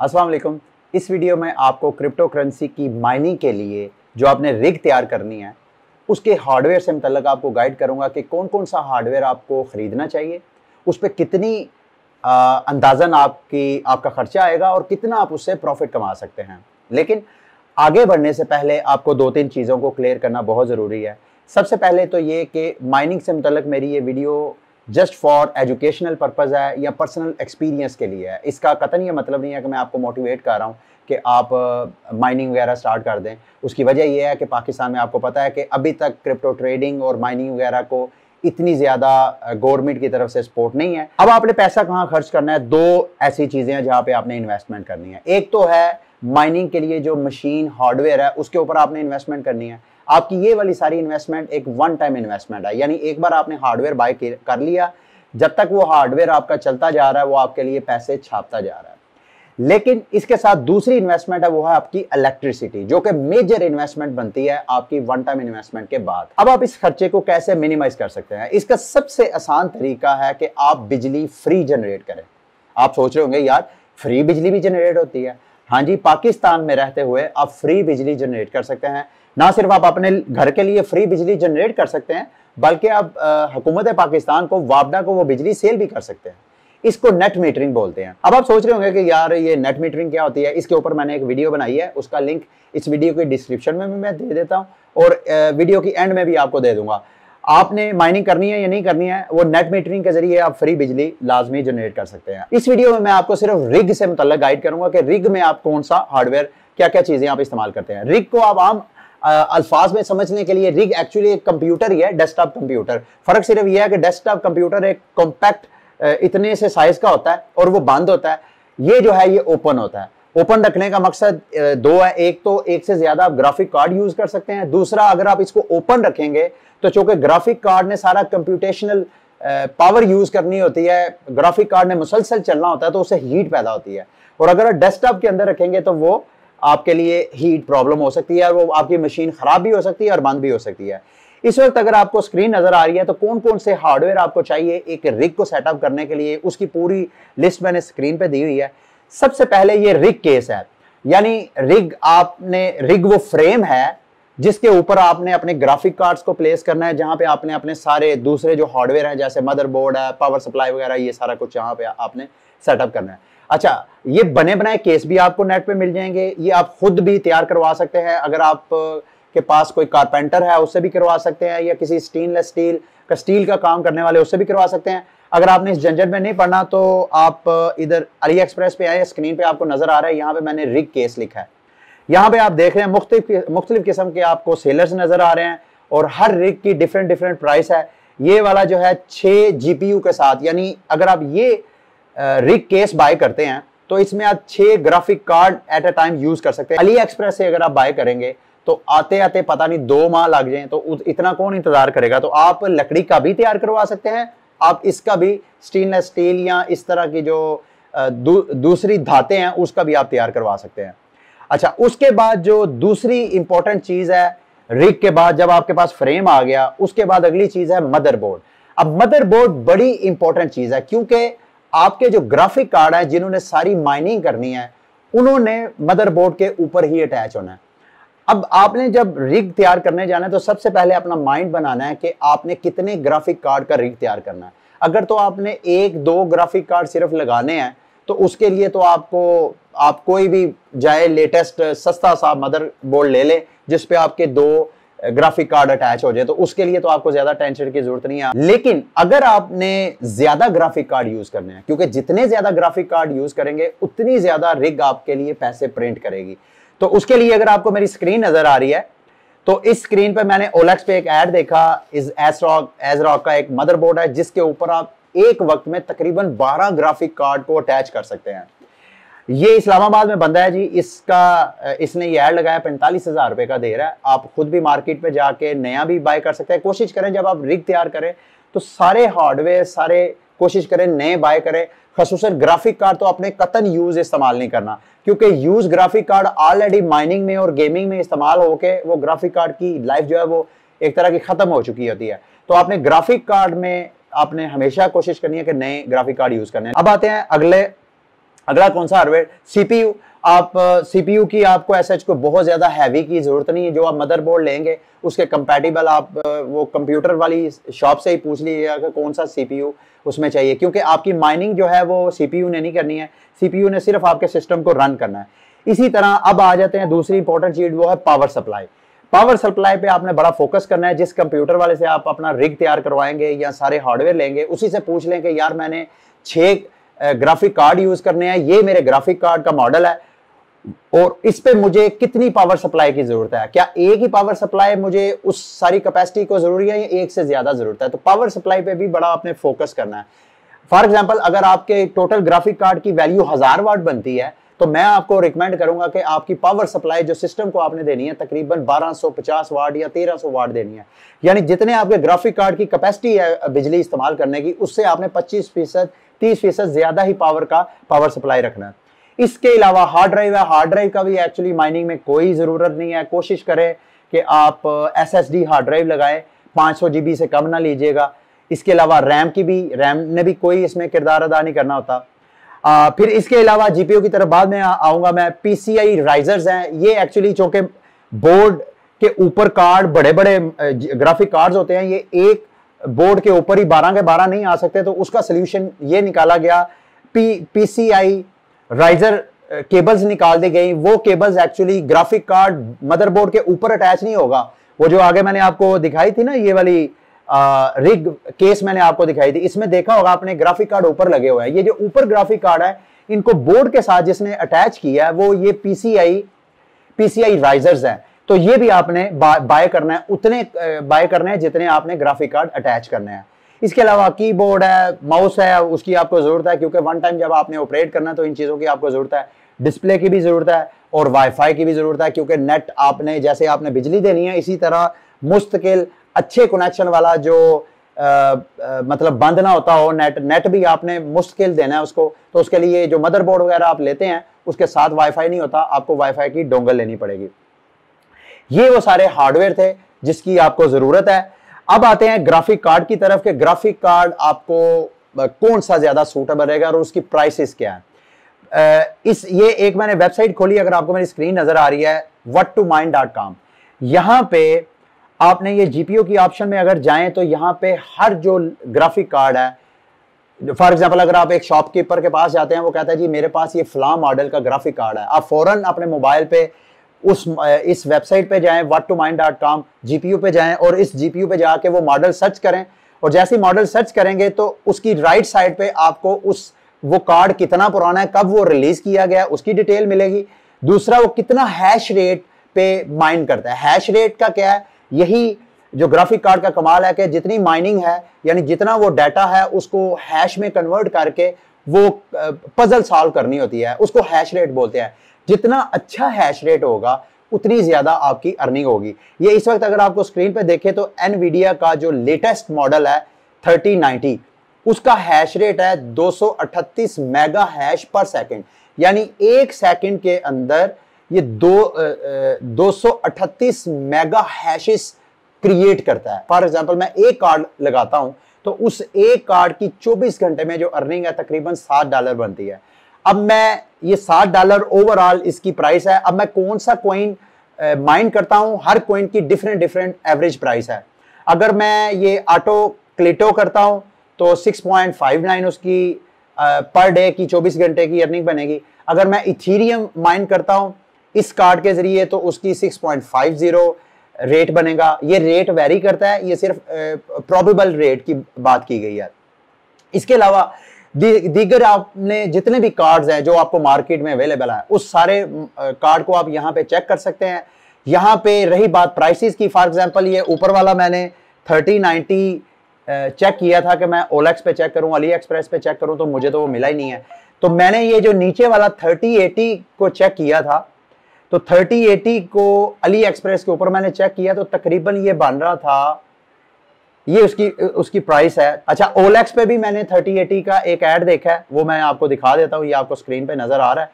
अस्सलाम वालेकुम। इस वीडियो में आपको क्रिप्टो करेंसी की माइनिंग के लिए जो आपने रिग तैयार करनी है, उसके हार्डवेयर से मतलब आपको गाइड करूँगा कि कौन कौन सा हार्डवेयर आपको ख़रीदना चाहिए, उस पर कितनी अंदाजन आपकी, आपका खर्चा आएगा और कितना आप उससे प्रॉफिट कमा सकते हैं। लेकिन आगे बढ़ने से पहले आपको दो तीन चीज़ों को क्लियर करना बहुत ज़रूरी है। सबसे पहले तो ये कि माइनिंग से मतलब मेरी ये video just for educational purpose है या पर्सनल एक्सपीरियंस के लिए है। इसका कतन ये मतलब नहीं है कि मैं आपको मोटिवेट कर रहा हूँ कि आप माइनिंग वगैरह स्टार्ट कर दें। उसकी वजह यह है कि पाकिस्तान में आपको पता है कि अभी तक क्रिप्टो ट्रेडिंग और माइनिंग वगैरह को इतनी ज़्यादा गवर्नमेंट की तरफ़ से सपोर्ट नहीं है। अब आपने पैसा कहाँ खर्च करना है? दो ऐसी चीज़ें हैं जहाँ पे आपने इन्वेस्टमेंट करनी है। एक तो है माइनिंग के लिए जो मशीन, हार्डवेयर है, उसके ऊपर आपने इन्वेस्टमेंट करनी है। आपकी ये वाली सारी इन्वेस्टमेंट एक वन टाइम इन्वेस्टमेंट है। यानी एक बार आपने हार्डवेयर बाय कर लिया, जब तक वो हार्डवेयर आपका चलता जा रहा है, वो आपके लिए पैसे छापता जा रहा है। लेकिन इसके साथ दूसरी इन्वेस्टमेंट है, वो है आपकी इलेक्ट्रिसिटी जो कि मेजर इन्वेस्टमेंट बनती है आपकी वन टाइम इन्वेस्टमेंट के बाद। अब आप इस खर्चे को कैसे मिनिमाइज कर सकते हैं? इसका सबसे आसान तरीका है कि आप बिजली फ्री जनरेट करें। आप सोच रहे होंगे, यार फ्री बिजली भी जनरेट होती है। हाँ जी, पाकिस्तान में रहते हुए आप फ्री बिजली जनरेट कर सकते हैं। ना सिर्फ़ आप अपने घर के लिए फ्री बिजली जनरेट कर सकते हैं, बल्कि आप हुकूमत पाकिस्तान को वापडा को वो बिजली सेल भी कर सकते हैं। इसको नेट मीटरिंग बोलते हैं। अब आप सोच रहे होंगे कि यार ये नेट मीटरिंग क्या होती है? इसके ऊपर मैंने एक वीडियो बनाई है, उसका लिंक इस वीडियो के डिस्क्रिप्शन में भी मैं दे देता हूँ, और वीडियो की एंड में भी आपको दे दूँगा। आपने माइनिंग करनी है या नहीं करनी है, वो नेट मीटरिंग के ज़रिए आप फ्री बिजली लाजमी जनरेट कर सकते हैं। इस वीडियो में मैं आपको सिर्फ़ रिग से मुतल गाइड करूँगा कि रिग में आप कौन सा हार्डवेयर क्या क्या चीज़ें आप इस्तेमाल करते हैं। रिग को आप आम अल्फाज में समझने के लिए रिग एक्चुअली एक कंप्यूटर ही है डेस्कटॉप कंप्यूटर फ़र्क सिर्फ़ यह है कि डेस्कटॉप कंप्यूटर एक कॉम्पैक्ट इतने से साइज़ का होता है और वो बंद होता है। ये जो है, ये ओपन होता है। ओपन रखने का मकसद दो है, एक तो एक से ज़्यादा आप ग्राफिक कार्ड यूज़ कर सकते हैं। दूसरा, अगर आप इसको ओपन रखेंगे तो चूँकि ग्राफिक कार्ड ने सारा कंप्यूटेशनल पावर यूज़ करनी होती है ग्राफिक कार्ड ने मुसलसल चलना होता है तो उससे हीट पैदा होती है। और अगर आप डेस्कटॉप के अंदर रखेंगे तो वो आपके लिए हीट प्रॉब्लम हो सकती है और वो आपकी मशीन खराब भी हो सकती है और बंद भी हो सकती है। इस वक्त अगर आपको स्क्रीन नज़र आ रही है तो कौन कौन से हार्डवेयर आपको चाहिए एक रिग को सेटअप करने के लिए, उसकी पूरी लिस्ट मैंने स्क्रीन पे दी हुई है। सबसे पहले ये रिग केस है। यानी रिग आपने रिग वो फ्रेम है, जिसके ऊपर आपने अपने ग्राफिक कार्ड्स को प्लेस करना है, जहाँ पे आपने अपने सारे दूसरे जो हार्डवेयर हैं, जैसे मदरबोर्ड है पावर सप्लाई वगैरह, ये सारा कुछ यहाँ पे आपने सेटअप करना है। अच्छा ये बने बनाए केस भी आपको नेट पे मिल जाएँगे। ये आप खुद भी तैयार करवा सकते हैं। अगर आप के पास कोई कारपेंटर है, उससे भी करवा सकते हैं, या किसी स्टेनलेस स्टील का स्टील का काम करने वाले, उससे भी करवा सकते हैं। अगर आपने इस झंझट में नहीं पढ़ना तो आप इधर अली एक्सप्रेस पे आए, स्क्रीन पे आपको नज़र आ रहा है, यहाँ पे मैंने रिग केस लिखा है। यहाँ पे आप देख रहे हैं, मुख्तलिफ़ मुख्तलिफ़ किस्म के आपको सेलर्स नज़र आ रहे हैं, और हर रिग की डिफरेंट डिफरेंट प्राइस है। ये वाला जो है छः जीपीयू के साथ, यानी अगर आप ये रिग केस बाय करते हैं तो इसमें आप छः graphic card at a time use कर सकते हैं। अली एक्सप्रेस से अगर आप बाय करेंगे तो आते आते पता नहीं दो माह लग जाए तो इतना कौन इंतज़ार करेगा? तो आप लकड़ी का भी तैयार करवा सकते हैं आप इसका भी स्टेनलेस स्टील या इस तरह की जो दू, दूसरी धाते हैं उसका भी आप तैयार करवा सकते हैं। अच्छा उसके बाद जो दूसरी इंपॉर्टेंट चीज़ है रिग के बाद जब आपके पास फ्रेम आ गया उसके बाद अगली चीज़ है मदरबोर्ड अब मदरबोर्ड बड़ी इंपॉर्टेंट चीज़ है क्योंकि आपके जो ग्राफिक कार्ड है जिन्होंने सारी माइनिंग करनी है उन्होंने मदरबोर्ड के ऊपर ही अटैच होना है। अब आपने जब रिग तैयार करने जाना है तो सबसे पहले अपना माइंड बनाना है कि आपने कितने ग्राफिक कार्ड का रिग तैयार करना है। अगर तो आपने एक, दो ग्राफिक कार्ड सिर्फ़ लगाने हैं तो उसके लिए तो आपको, आप कोई भी जाए लेटेस्ट सस्ता सा मदर बोर्ड ले ले जिसपे आपके दो ग्राफिक कार्ड अटैच हो जाए तो उसके लिए तो आपको ज़्यादा टेंशन की ज़रूरत नहीं है। लेकिन अगर आपने ज़्यादा ग्राफिक कार्ड यूज़ करने हैं, क्योंकि जितने ज़्यादा ग्राफिक कार्ड यूज़ करेंगे, उतनी ज़्यादा रिग आपके लिए पैसे प्रिंट करेगी। तो उसके लिए अगर आपको मेरी स्क्रीन नज़र आ रही है तो इस स्क्रीन पर मैंने ओलेक्स पे एक ऐड देखा। इस एसरॉक एजरॉक का एक मदरबोर्ड है, जिसके ऊपर आप एक वक्त में तकरीबन 12 ग्राफिक कार्ड को अटैच कर सकते हैं। ये इस्लामाबाद में बंदा है जी, इसका, इसने ये ऐड लगाया, पैंतालीस हज़ार रुपए का दे रहा है। आप खुद भी मार्केट में जाके नया भी बाय कर सकते हैं। कोशिश करें जब आप रिग तैयार करें तो सारे हार्डवेयर सारे कोशिश करें नए बाय करें। खसूस ग्राफिक कार्ड तो अपने कतन यूज़ इस्तेमाल नहीं करना। क्योंकि use graphic card already mining में और गेमिंग में इस्तेमाल होकर वो ग्राफिक कार्ड की लाइफ जो है वो एक तरह की खत्म हो चुकी होती है। तो आपने ग्राफिक कार्ड में आपने हमेशा कोशिश करनी है कि नए ग्राफिक कार्ड यूज़ करने अब आते हैं अगले, अगला कौन सा हार्डवेयर सीपीयू आप सीपीयू की आपको एच को बहुत ज़्यादा हैवी की ज़रूरत नहीं है। जो आप मदरबोर्ड लेंगे, उसके कंपैटिबल आप वो कंप्यूटर वाली शॉप से ही पूछ लीजिएगा कौन सा सीपीयू उसमें चाहिए। क्योंकि आपकी माइनिंग जो है वो सीपीयू ने नहीं करनी है। सीपीयू ने सिर्फ़ आपके सिस्टम को रन करना है। इसी तरह अब आ जाते हैं दूसरी इंपॉर्टेंट चीज़, वो है पावर सप्लाई पावर सप्लाई पे आपने बड़ा फोकस करना है। जिस कंप्यूटर वाले से आप अपना रिग तैयार करवाएँगे या सारे हार्डवेयर लेंगे, उसी से पूछ लें कि यार मैंने छह ग्राफिक कार्ड यूज़ करने हैं। ये मेरे ग्राफिक कार्ड का मॉडल है। और इस पे मुझे कितनी पावर सप्लाई की ज़रूरत है? क्या एक ही पावर सप्लाई मुझे उस सारी कैपेसिटी को ज़रूरी है या एक से ज़्यादा ज़रूरत है? तो पावर सप्लाई पे भी बड़ा आपने फोकस करना है। फॉर एग्ज़ाम्पल अगर आपके टोटल ग्राफिक कार्ड की वैल्यू हज़ार वाट बनती है तो मैं आपको रिकमेंड करूँगा कि आपकी पावर सप्लाई जो सिस्टम को आपने देनी है, तकरीबन 1250 वाट या 1300 वाट देनी है। यानी जितने आपके ग्राफिक कार्ड की कैपेसिटी है बिजली इस्तेमाल करने की, उससे आपने 25 फ़ीसद, तीस फ़ीसद ज़्यादा ही पावर का पावर सप्लाई रखना है। इसके अलावा हार्ड ड्राइव है। हार्ड ड्राइव का भी एक्चुअली माइनिंग में कोई ज़रूरत नहीं है। कोशिश करें कि आप S S D hard drive लगाए। पाँच सौ जी बी से कम ना लीजिएगा। इसके अलावा रैम की भी रैम ने भी कोई इसमें किरदार अदा नहीं करना होता। आ, फिर इसके अलावा जीपीयू की तरफ़ बाद में आऊँगा मैं। पीसीआई राइजर्स हैं। ये एक्चुअली चूँकि बोर्ड के ऊपर कार्ड बड़े बड़े ग्राफिक कार्ड्स होते हैं। ये एक बोर्ड के ऊपर ही बारह के बारह नहीं आ सकते। तो उसका सोल्यूशन ये निकाला गया। पी पीसीआई राइजर केबल्स निकाल दी गई। वो cables actually graphic card motherboard के ऊपर अटैच नहीं होगा। वो जो आगे मैंने आपको दिखाई थी ना, ये वाली रिग केस मैंने आपको दिखाई थी, इसमें देखा होगा आपने ग्राफिक कार्ड ऊपर लगे हुए हैं। ये जो ऊपर ग्राफिक कार्ड है, इनको बोर्ड के साथ जिसने अटैच किया है, वो ये पीसीआई पीसीआई राइजर्स हैं। तो ये भी आपने बाय करना है। उतने बाय करना है जितने आपने ग्राफिक कार्ड अटैच करने हैं। इसके अलावा कीबोर्ड है माउस है उसकी आपको ज़रूरत है क्योंकि वन टाइम जब आपने ऑपरेट करना तो इन चीज़ों की आपको ज़रूरत है। डिस्प्ले की भी ज़रूरत है और वाईफाई की भी ज़रूरत है क्योंकि नेट आपने जैसे आपने बिजली देनी है इसी तरह मुस्तकिल अच्छे कनेक्शन वाला जो आ, आ, मतलब बंद ना होता हो नेट नेट भी आपने मुश्किल देना है उसको। तो उसके लिए जो मदरबोर्ड वगैरह आप लेते हैं उसके साथ वाईफाई नहीं होता आपको वाईफाई की डोंगल लेनी पड़ेगी। ये वो सारे हार्डवेयर थे जिसकी आपको ज़रूरत है। अब आते हैं ग्राफिक कार्ड की तरफ़ के ग्राफिक कार्ड आपको कौन सा ज़्यादा सूटेबल रहेगा और उसकी प्राइसेस क्या है? इस, ये एक मैंने वेबसाइट खोली, अगर आपको मेरी स्क्रीन नज़र आ रही है what to mine dot com यहाँ पे आपने ये जीपीओ की ऑप्शन में अगर जाएँ तो यहाँ पे हर जो ग्राफिक कार्ड है फॉर एग्ज़ाम्पल अगर आप एक शॉपकीपर के पास जाते हैं, वो कहता है, जी, मेरे पास ये फ्ला मॉडल का ग्राफिक कार्ड है। आप फ़ौरन अपने मोबाइल पे उस इस वेबसाइट पे जाएँ what to mine dot com GPU पे जाएँ और इस जीपीयू पे जाके वो मॉडल सर्च करें। और जैसे ही मॉडल सर्च करेंगे तो उसकी राइट साइड पे आपको उस, वो कार्ड कितना पुराना है, कब वो रिलीज़ किया गया, उसकी डिटेल मिलेगी। दूसरा, वो कितना हैश रेट पे माइन करता है। हैश रेट का क्या है? यही जो ग्राफिक कार्ड का कमाल है कि जितनी माइनिंग है, यानी जितना वो डाटा है, उसको हैश में कन्वर्ट करके वो पजल सॉल्व करनी होती है। उसको हैश रेट बोलते हैं। जितना अच्छा हैश रेट होगा, उतनी ज़्यादा आपकी अर्निंग होगी। ये इस वक्त अगर आपको स्क्रीन पे देखें तो एनवीडिया का जो लेटेस्ट मॉडल है 3090 उसका हैश रेट है 238 मेगा हैश पर सेकंड यानी एक सेकंड के अंदर ये दो अठतीस मेगा हैशेस क्रिएट करता है। फॉर एग्ज़ाम्पल मैं एक कार्ड लगाता हूँ तो उस एक कार्ड की 24 घंटे में जो अर्निंग है, तकरीबन सात डॉलर बनती है। अब मैं ये सात डॉलर ओवरऑल इसकी प्राइस है। अब मैं कौन सा कॉइन माइंड करता हूँ? हर कॉइन की डिफरेंट डिफरेंट एवरेज प्राइस है। अगर मैं ये ऑटो क्लिटो करता हूँ तो 6.59 उसकी पर डे की 24 घंटे की अर्निंग बनेगी। अगर मैं इथीरियम माइंड करता हूँ, इस कार्ड के ज़रिए तो उसकी 6.50 रेट बनेगा। ये रेट वेरी करता है, ये सिर्फ़ प्रोबेबल रेट की बात की गई है। इसके अलावा दीगर आपने जितने भी कार्ड्स हैं जो आपको मार्केट में अवेलेबल है, उस सारे कार्ड को आप यहाँ पे चेक कर सकते हैं। यहाँ पे रही बात प्राइसेस की फॉर एग्जांपल ये ऊपर वाला मैंने थर्टी नाइनटी चेक किया था कि मैं ओलेक्स पे चेक करूँ अली एक्सप्रेस पे चेक करूँ तो मुझे तो वो मिला ही नहीं है। तो मैंने ये जो नीचे वाला थर्टी एटी को चेक किया था तो थर्टी एटी को अली एक्सप्रेस के ऊपर मैंने चेक किया तो तकरीबन ये बन रहा था ये उसकी उसकी प्राइस है। अच्छा ओलेक्स पे भी मैंने थर्टी एटी का एक ऐड देखा है, वो मैं आपको दिखा देता हूँ, ये आपको स्क्रीन पे नज़र आ रहा है।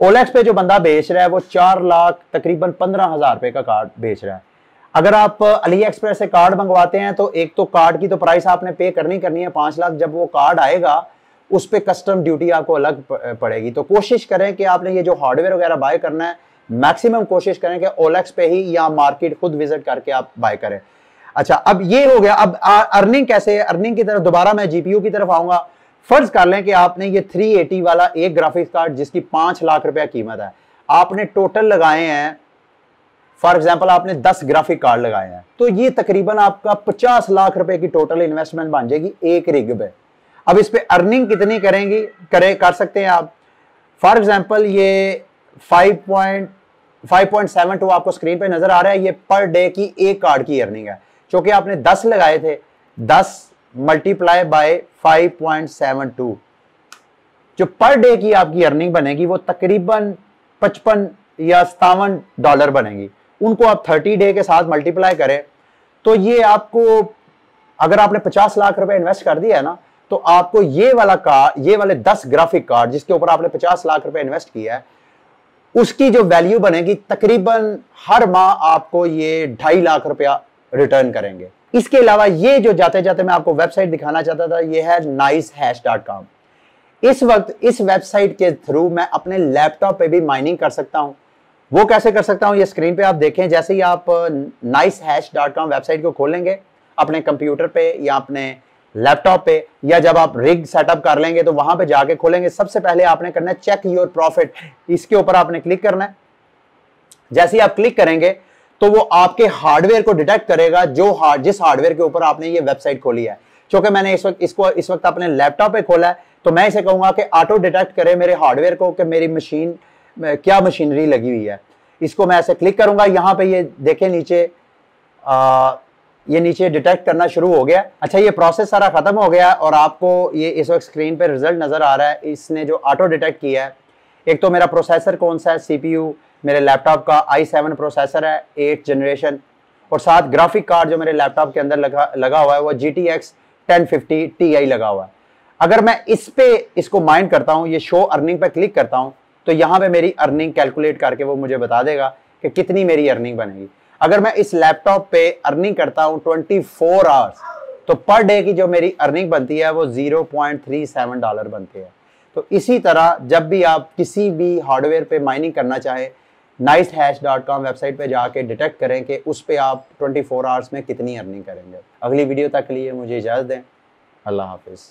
ओलेक्स पे जो बंदा बेच रहा है, वो चार लाख, तकरीबन पंद्रह हज़ार रुपए का कार्ड बेच रहा है। अगर आप अली एक्सप्रेस से कार्ड मंगवाते हैं तो एक तो कार्ड की तो प्राइस आपने पे करनी करनी है, पाँच लाख जब वो कार्ड आएगा, उस पर कस्टम ड्यूटी आपको अलग पड़ेगी। तो कोशिश करें कि आपने ये जो हार्डवेयर वगैरह बाय करना है मैक्सिमम कोशिश करें कि ओलेक्स पे ही या मार्केट खुद विज़िट करके आप बाय करें। अच्छा अब ये हो गया, अब अर्निंग कैसे है? अर्निंग की तरफ़ दोबारा मैं जीपीयू की तरफ़ आऊँगा। फ़र्ज़ कर लें कि आपने ये 380 वाला एक ग्राफिक्स कार्ड जिसकी पाँच लाख रुपया कीमत है, आपने टोटल लगाए हैं फॉर एग्ज़ाम्पल आपने 10 ग्राफिक कार्ड लगाए हैं तो ये तकरीबन आपका 50 लाख रुपए की टोटल इन्वेस्टमेंट बन जाएगी एक रिग पे। अब इस पर अर्निंग कितनी करेंगी, करे, कर सकते हैं आप? फॉर एग्ज़ाम्पल ये 5.5.72 आपको स्क्रीन पे नज़र आ रहा है, ये पर डे की एक कार्ड की अर्निंग है। क्योंकि आपने 10 लगाए थे 10 मल्टीप्लाई बाय 5.72 जो पर डे की आपकी अर्निंग बनेगी, वो तकरीबन 55 या सतावन डॉलर बनेगी। उनको आप 30 डे के साथ मल्टीप्लाई करें तो ये आपको, अगर आपने 50 लाख रुपए इन्वेस्ट कर दिया है ना तो आपको ये वाला कार्ड ये वाले 10 ग्राफिक कार्ड जिसके ऊपर आपने 50 लाख रुपए इन्वेस्ट किया है, उसकी जो वैल्यू बनेगी, तकरीबन हर माह आपको ये ढाई लाख रुपया रिटर्न करेंगे। इसके अलावा ये जो जाते जाते मैं आपको वेबसाइट दिखाना चाहता था, ये है नाइस हैश डॉट कॉम इस वक्त, इस वेबसाइट के थ्रू मैं अपने लैपटॉप पे भी माइनिंग कर सकता हूँ। वो कैसे कर सकता हूँ? ये स्क्रीन पे आप देखें, जैसे ही आप nice hash dot com website को खोलेंगे, अपने कंप्यूटर पे या अपने लैपटॉप पे, या जब आप रिग सेटअप कर लेंगे तो वहाँ पे जाके खोलेंगे। सबसे पहले आपने करना है चेक योर प्रॉफिट इसके ऊपर आपने क्लिक करना है। जैसे ही आप क्लिक करेंगे तो वो आपके हार्डवेयर को डिटेक्ट करेगा जो हार्ड जिस हार्डवेयर के ऊपर आपने ये वेबसाइट खोली है। क्योंकि मैंने इस वक्त इसको इस वक्त अपने लैपटॉप पे खोला है तो मैं इसे कहूँगा कि ऑटो डिटेक्ट करे मेरे हार्डवेयर को कि मेरी मशीन क्या मशीनरी लगी हुई है। इसको मैं ऐसे क्लिक करूँगा यहाँ पे ये देखें नीचे आ, ये नीचे डिटेक्ट करना शुरू हो गया। अच्छा ये प्रोसेस सारा खत्म हो गया और आपको ये इस वक्त स्क्रीन पर रिज़ल्ट नज़र आ रहा है इसने जो ऑटो डिटेक्ट किया है एक तो मेरा प्रोसेसर कौन सा है? सीपीयू मेरे लैपटॉप का आई सेवन प्रोसेसर है एट जनरेशन और साथ ग्राफिक कार्ड जो मेरे लैपटॉप के अंदर लगा लगा हुआ है, वो G T X ten fifty T I लगा हुआ है। अगर मैं इस पे इसको माइंड करता हूँ, ये शो अर्निंग पे क्लिक करता हूँ तो यहाँ पे मेरी अर्निंग कैलकुलेट करके वो मुझे बता देगा कि कितनी मेरी अर्निंग बनेगी। अगर मैं इस लैपटॉप पे अर्निंग करता हूँ ट्वेंटी फोर आवर्स तो पर डे की जो मेरी अर्निंग बनती है, वो zero point three seven dollar बनती है। तो इसी तरह जब भी आप किसी भी हार्डवेयर पे माइनिंग करना चाहें nice hash dot com website पर जाके डिटेक्ट करें कि उस पर आप 24 फोर आवर्स में कितनी अर्निंग करेंगे। अगली वीडियो तक के लिए मुझे इजाज़त दें। अल्लाह हाफिज़।